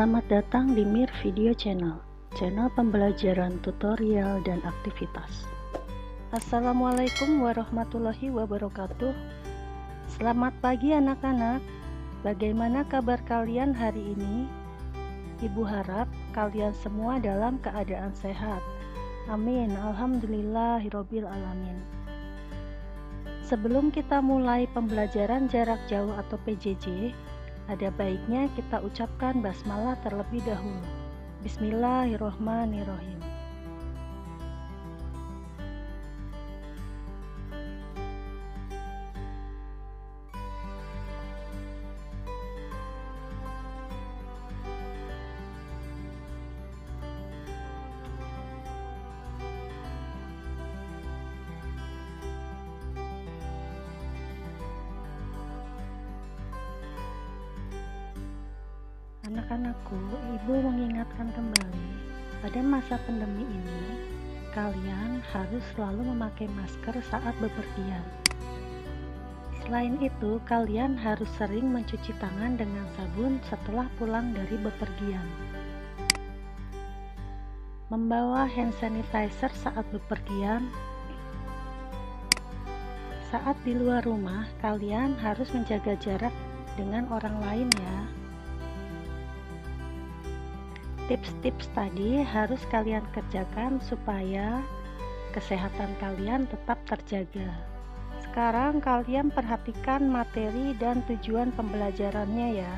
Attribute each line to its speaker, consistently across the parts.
Speaker 1: Selamat datang di Mir Video Channel, channel pembelajaran tutorial dan aktivitas. Assalamualaikum warahmatullahi wabarakatuh. Selamat pagi anak-anak. Bagaimana kabar kalian hari ini? Ibu harap kalian semua dalam keadaan sehat. Amin. Alhamdulillahirabbil alamin. Sebelum kita mulai pembelajaran jarak jauh atau PJJ, ada baiknya kita ucapkan basmalah terlebih dahulu. Bismillahirrohmanirrohim. Anak-anakku, ibu mengingatkan kembali, pada masa pandemi ini, kalian harus selalu memakai masker saat bepergian. Selain itu, kalian harus sering mencuci tangan dengan sabun setelah pulang dari bepergian. Membawa hand sanitizer saat bepergian. Saat di luar rumah, kalian harus menjaga jarak dengan orang lain ya. Tips-tips tadi harus kalian kerjakan supaya kesehatan kalian tetap terjaga. Sekarang kalian perhatikan materi dan tujuan pembelajarannya ya.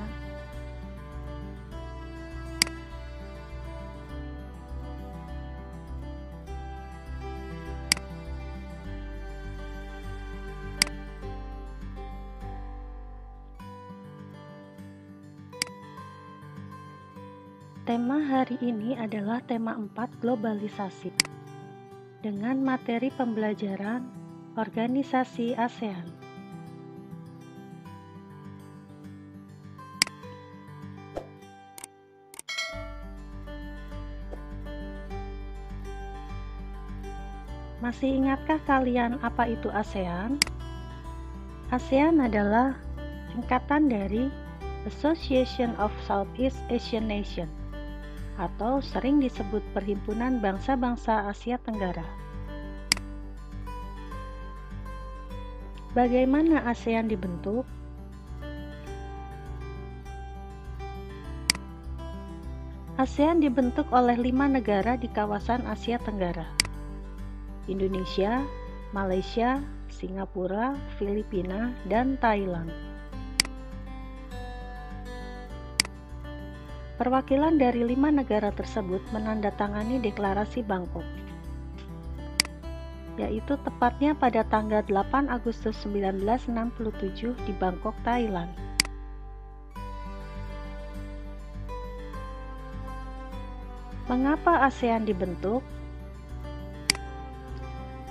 Speaker 1: Tema hari ini adalah tema 4 globalisasi dengan materi pembelajaran organisasi ASEAN. Masih ingatkah kalian apa itu ASEAN? ASEAN adalah singkatan dari Association of Southeast Asian Nations atau sering disebut Perhimpunan Bangsa-Bangsa Asia Tenggara. Bagaimana ASEAN dibentuk? ASEAN dibentuk oleh lima negara di kawasan Asia Tenggara. Indonesia, Malaysia, Singapura, Filipina, dan Thailand. Perwakilan dari lima negara tersebut menandatangani deklarasi Bangkok, yaitu tepatnya pada tanggal 8 Agustus 1967 di Bangkok, Thailand. Mengapa ASEAN dibentuk?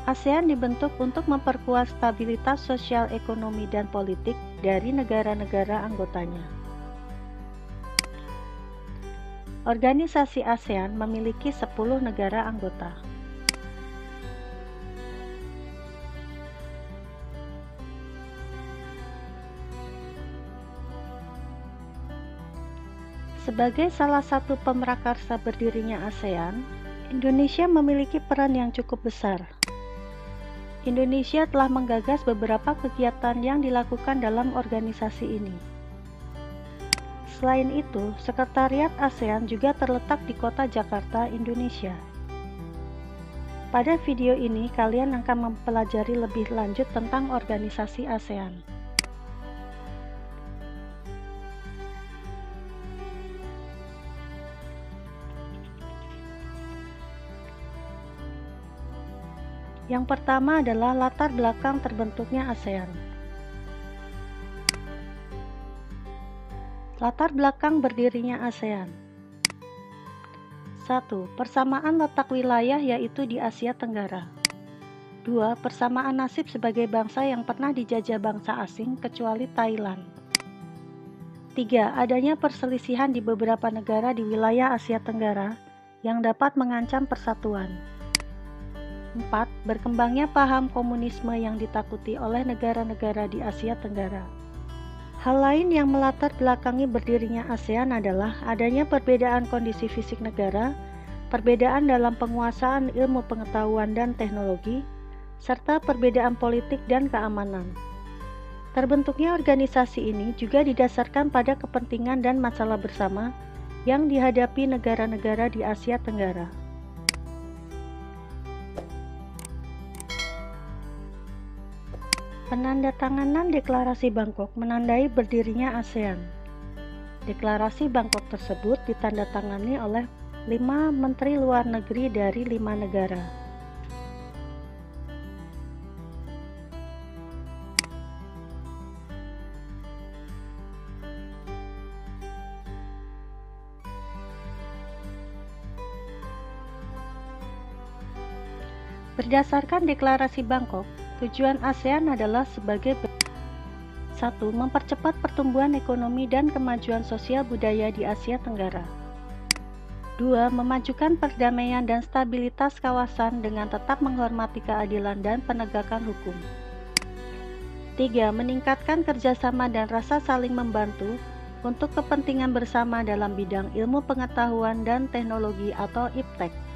Speaker 1: ASEAN dibentuk untuk memperkuat stabilitas sosial, ekonomi, dan politik dari negara-negara anggotanya. Organisasi ASEAN memiliki 10 negara anggota. Sebagai salah satu pemrakarsa berdirinya ASEAN, Indonesia memiliki peran yang cukup besar. Indonesia telah menggagas beberapa kegiatan yang dilakukan dalam organisasi ini. Selain itu, Sekretariat ASEAN juga terletak di kota Jakarta, Indonesia. Pada video ini, kalian akan mempelajari lebih lanjut tentang organisasi ASEAN. Yang pertama adalah latar belakang terbentuknya ASEAN. Latar belakang berdirinya ASEAN 1. Persamaan letak wilayah yaitu di Asia Tenggara 2. Persamaan nasib sebagai bangsa yang pernah dijajah bangsa asing kecuali Thailand 3. Adanya perselisihan di beberapa negara di wilayah Asia Tenggara yang dapat mengancam persatuan 4. Berkembangnya paham komunisme yang ditakuti oleh negara-negara di Asia Tenggara Hal lain yang melatar belakangi berdirinya ASEAN adalah adanya perbedaan kondisi fisik negara, perbedaan dalam penguasaan ilmu pengetahuan dan teknologi, serta perbedaan politik dan keamanan. Terbentuknya organisasi ini juga didasarkan pada kepentingan dan masalah bersama yang dihadapi negara-negara di Asia Tenggara. Penandatanganan Deklarasi Bangkok menandai berdirinya ASEAN. Deklarasi Bangkok tersebut ditandatangani oleh lima menteri luar negeri dari lima negara. Berdasarkan Deklarasi Bangkok, Tujuan ASEAN adalah sebagai satu, mempercepat pertumbuhan ekonomi dan kemajuan sosial budaya di Asia Tenggara. Dua, memajukan perdamaian dan stabilitas kawasan dengan tetap menghormati keadilan dan penegakan hukum. Tiga, meningkatkan kerjasama dan rasa saling membantu untuk kepentingan bersama dalam bidang ilmu pengetahuan dan teknologi atau IPTEK.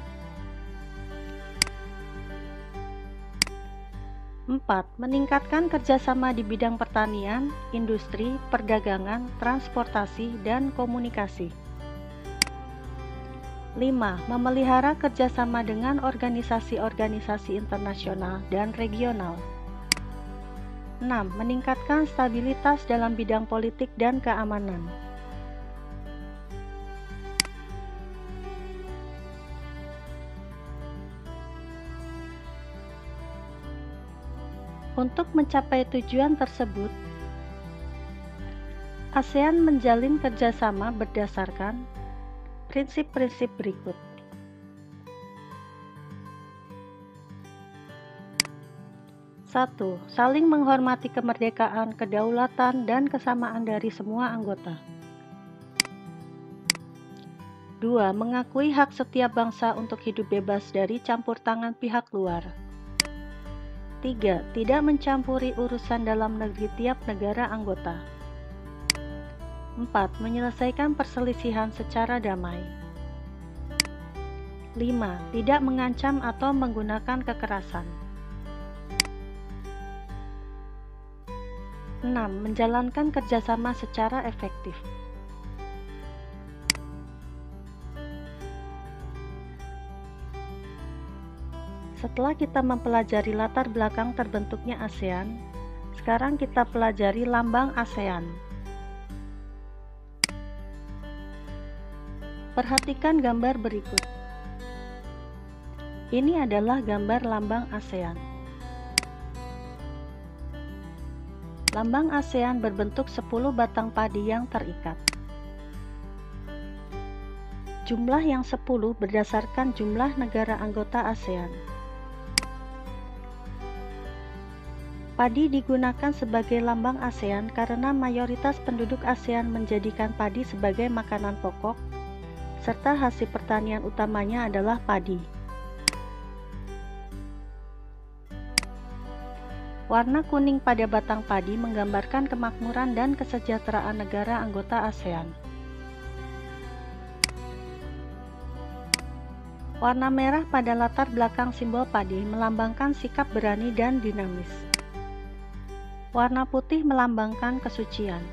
Speaker 1: 4. Meningkatkan kerjasama di bidang pertanian, industri, perdagangan, transportasi, dan komunikasi. 5. Memelihara kerjasama dengan organisasi-organisasi internasional dan regional. 6. Meningkatkan stabilitas dalam bidang politik dan keamanan. Untuk mencapai tujuan tersebut, ASEAN menjalin kerjasama berdasarkan prinsip-prinsip berikut. Satu, saling menghormati kemerdekaan, kedaulatan, dan kesamaan dari semua anggota. Dua, mengakui hak setiap bangsa untuk hidup bebas dari campur tangan pihak luar. 3. Tidak mencampuri urusan dalam negeri tiap negara anggota. 4. Menyelesaikan perselisihan secara damai. 5. Tidak mengancam atau menggunakan kekerasan. 6. Menjalankan kerjasama secara efektif. Setelah kita mempelajari latar belakang terbentuknya ASEAN, sekarang kita pelajari lambang ASEAN. Perhatikan gambar berikut. Ini adalah gambar lambang ASEAN. Lambang ASEAN berbentuk 10 batang padi yang terikat. Jumlah yang 10 berdasarkan jumlah negara anggota ASEAN. Padi digunakan sebagai lambang ASEAN karena mayoritas penduduk ASEAN menjadikan padi sebagai makanan pokok, serta hasil pertanian utamanya adalah padi. Warna kuning pada batang padi menggambarkan kemakmuran dan kesejahteraan negara anggota ASEAN. Warna merah pada latar belakang simbol padi melambangkan sikap berani dan dinamis. Warna putih melambangkan kesucian.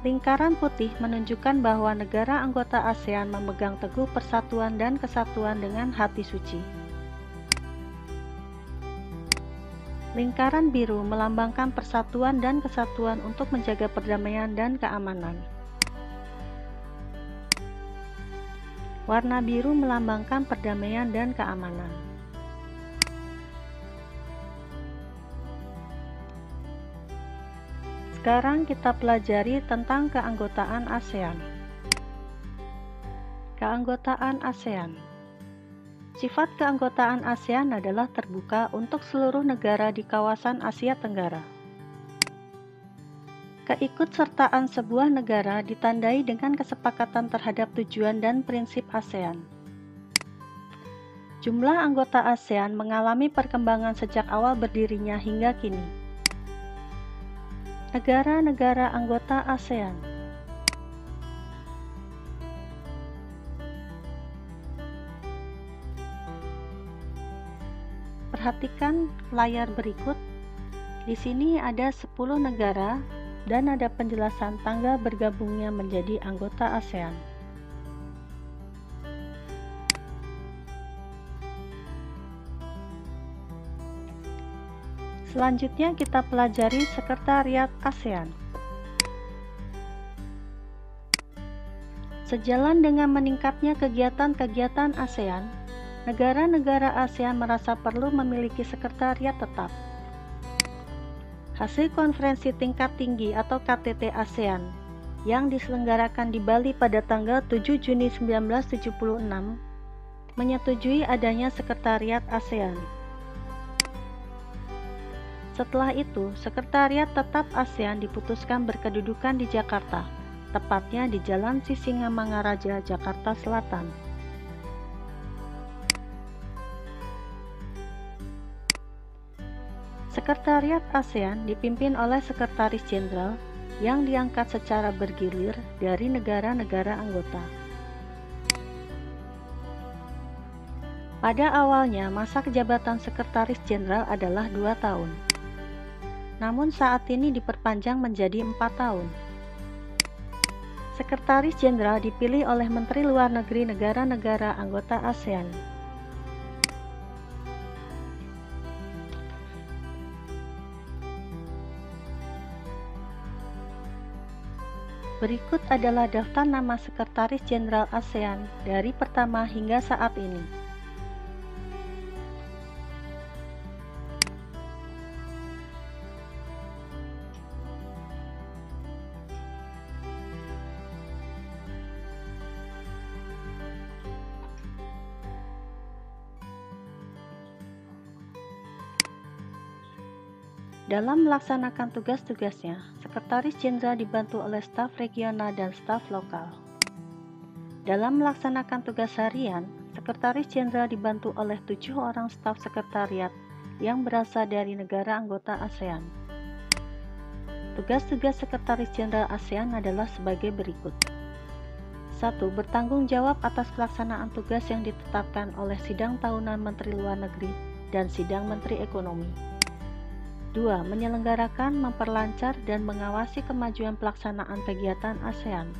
Speaker 1: Lingkaran putih menunjukkan bahwa negara anggota ASEAN memegang teguh persatuan dan kesatuan dengan hati suci. Lingkaran biru melambangkan persatuan dan kesatuan untuk menjaga perdamaian dan keamanan. Warna biru melambangkan perdamaian dan keamanan. Sekarang kita pelajari tentang keanggotaan ASEAN. Keanggotaan ASEAN Sifat keanggotaan ASEAN adalah terbuka untuk seluruh negara di kawasan Asia Tenggara. Keikutsertaan sebuah negara ditandai dengan kesepakatan terhadap tujuan dan prinsip ASEAN. Jumlah anggota ASEAN mengalami perkembangan sejak awal berdirinya hingga kini. Negara-negara anggota ASEAN Perhatikan layar berikut. Di sini ada 10 negara dan ada penjelasan tangga bergabungnya menjadi anggota ASEAN. Selanjutnya kita pelajari Sekretariat ASEAN. Sejalan dengan meningkatnya kegiatan-kegiatan ASEAN, negara-negara ASEAN merasa perlu memiliki sekretariat tetap. Hasil konferensi tingkat tinggi atau KTT ASEAN yang diselenggarakan di Bali pada tanggal 7 Juni 1976 menyetujui adanya sekretariat ASEAN. Setelah itu, sekretariat tetap ASEAN diputuskan berkedudukan di Jakarta, tepatnya di Jalan Sisingamangaraja, Jakarta Selatan. Sekretariat ASEAN dipimpin oleh Sekretaris Jenderal yang diangkat secara bergilir dari negara-negara anggota. Pada awalnya, masa kejabatan Sekretaris Jenderal adalah dua tahun. Namun saat ini diperpanjang menjadi empat tahun. Sekretaris Jenderal dipilih oleh Menteri Luar Negeri negara-negara anggota ASEAN. Berikut adalah daftar nama Sekretaris Jenderal ASEAN dari pertama hingga saat ini. Dalam melaksanakan tugas-tugasnya, Sekretaris Jenderal dibantu oleh staf regional dan staf lokal. Dalam melaksanakan tugas harian, Sekretaris Jenderal dibantu oleh tujuh orang staf sekretariat yang berasal dari negara anggota ASEAN. Tugas-tugas Sekretaris Jenderal ASEAN adalah sebagai berikut. 1. Bertanggung jawab atas pelaksanaan tugas yang ditetapkan oleh Sidang Tahunan Menteri Luar Negeri dan Sidang Menteri Ekonomi. 2. Menyelenggarakan, memperlancar, dan mengawasi kemajuan pelaksanaan kegiatan ASEAN.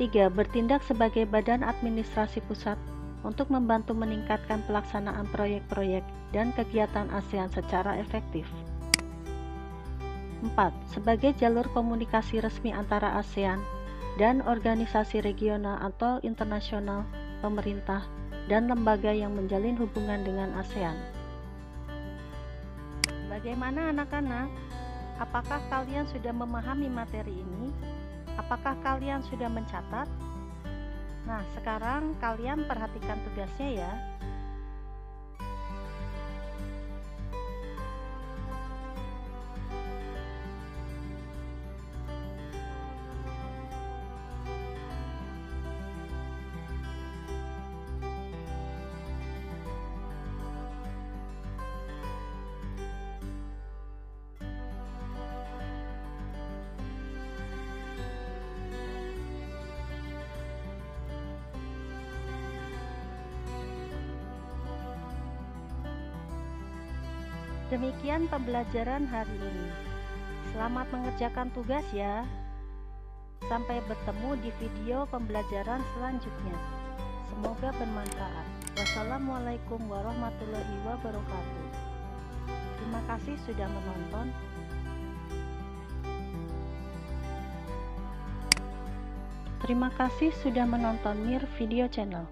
Speaker 1: 3. Bertindak sebagai badan administrasi pusat untuk membantu meningkatkan pelaksanaan proyek-proyek dan kegiatan ASEAN secara efektif. 4. Sebagai jalur komunikasi resmi antara ASEAN dan organisasi regional atau internasional, pemerintah, dan lembaga yang menjalin hubungan dengan ASEAN. Bagaimana anak-anak? Apakah kalian sudah memahami materi ini? Apakah kalian sudah mencatat? Nah, sekarang kalian perhatikan tugasnya ya. Demikian pembelajaran hari ini. Selamat mengerjakan tugas ya. Sampai bertemu di video pembelajaran selanjutnya. Semoga bermanfaat. Wassalamualaikum warahmatullahi wabarakatuh. Terima kasih sudah menonton. Terima kasih sudah menonton Mir Video Channel.